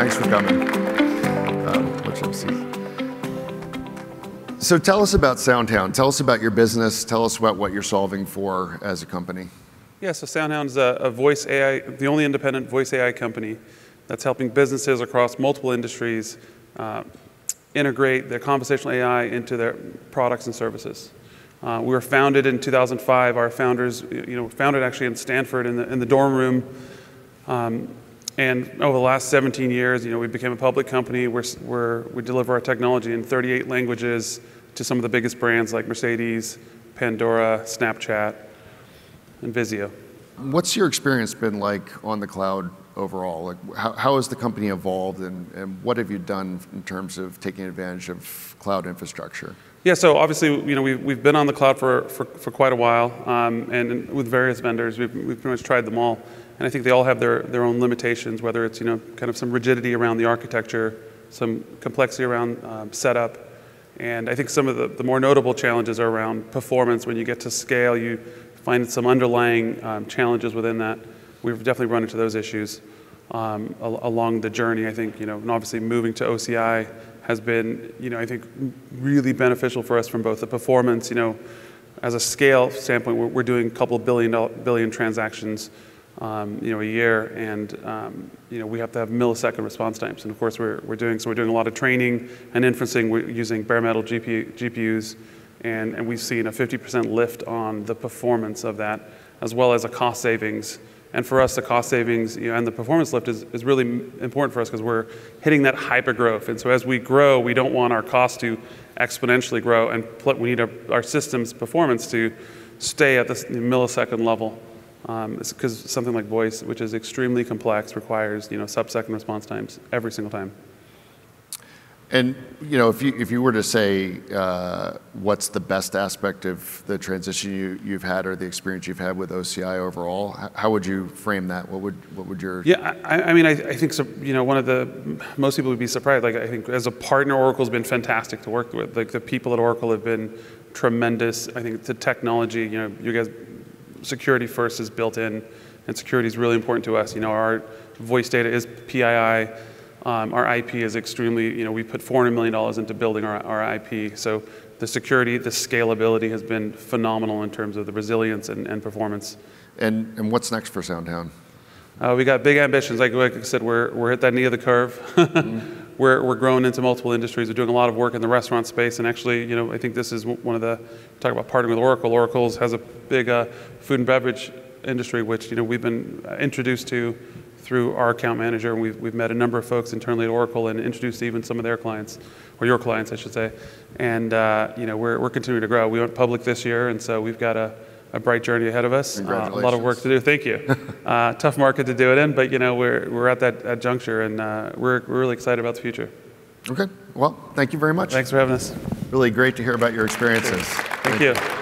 Thanks for coming. Um. So tell us about SoundHound. Tell us about your business. Tell us about what you're solving for as a company. Yeah, so SoundHound is a, a voice AI, the only independent voice AI company that's helping businesses across multiple industries uh, integrate their conversational AI into their products and services. Uh, we were founded in 2005. Our founders, you know, founded actually in Stanford in the, in the dorm room. Um, and over the last 17 years, you know, we became a public company. We're, we're, we deliver our technology in 38 languages to some of the biggest brands like Mercedes, Pandora, Snapchat, and Vizio. What's your experience been like on the cloud overall? Like, how, how has the company evolved, and, and what have you done in terms of taking advantage of cloud infrastructure? Yeah, so obviously, you know, we've, we've been on the cloud for, for, for quite a while, um, and with various vendors, we've, we've pretty much tried them all. And I think they all have their, their own limitations, whether it's, you know, kind of some rigidity around the architecture, some complexity around um, setup, and I think some of the, the more notable challenges are around performance. When you get to scale, you find some underlying um, challenges within that. We've definitely run into those issues um, al- along the journey. I think, you know, and obviously moving to OCI has been, you know, I think really beneficial for us from both the performance, you know, as a scale standpoint, we're, we're doing a couple billion, billion transactions, um, you know, a year, and um, you know, we have to have millisecond response times. And of course, we're, we're doing so. We're doing a lot of training and inferencing. We're using bare metal GPU, GPUs, and, and we've seen a 50% lift on the performance of that, as well as a cost savings. And for us, the cost savings you know, and the performance lift is, is really important for us because we're hitting that hyper growth. And so as we grow, we don't want our cost to exponentially grow, and we need our, our system's performance to stay at this millisecond level. Because um, something like voice, which is extremely complex, requires you know sub-second response times every single time. And you know, if you if you were to say uh, what's the best aspect of the transition you, you've had or the experience you've had with OCI overall, how would you frame that? What would what would your yeah? I, I mean, I, I think so, you know one of the most people would be surprised. Like I think as a partner, Oracle's been fantastic to work with. Like the people at Oracle have been tremendous. I think the technology, you know, you guys, security first is built in, and security is really important to us. You know, our voice data is PII um, our IP is extremely, you know, we put $400 million into building our, our IP. So the security, the scalability has been phenomenal in terms of the resilience and, and performance. And, and what's next for SoundHound? Uh, we got big ambitions. Like, like I said, we're, we're at that knee of the curve. mm-hmm. We're, we're growing into multiple industries. We're doing a lot of work in the restaurant space. And actually, you know, I think this is one of the, talk about partnering with Oracle. Oracle has a big uh, food and beverage industry, which, you know, we've been introduced to through our account manager. and We've, we've met a number of folks internally at Oracle and introduced even some of their clients, or your clients, I should say. And uh, you know, we're, we're continuing to grow. We went public this year, and so we've got a, a bright journey ahead of us. Uh, a lot of work to do. Thank you. uh, tough market to do it in, but you know, we're, we're at that, that juncture, and uh, we're, we're really excited about the future. Okay. Well, thank you very much. Thanks for having us. Really great to hear about your experiences. Thank, thank you. you.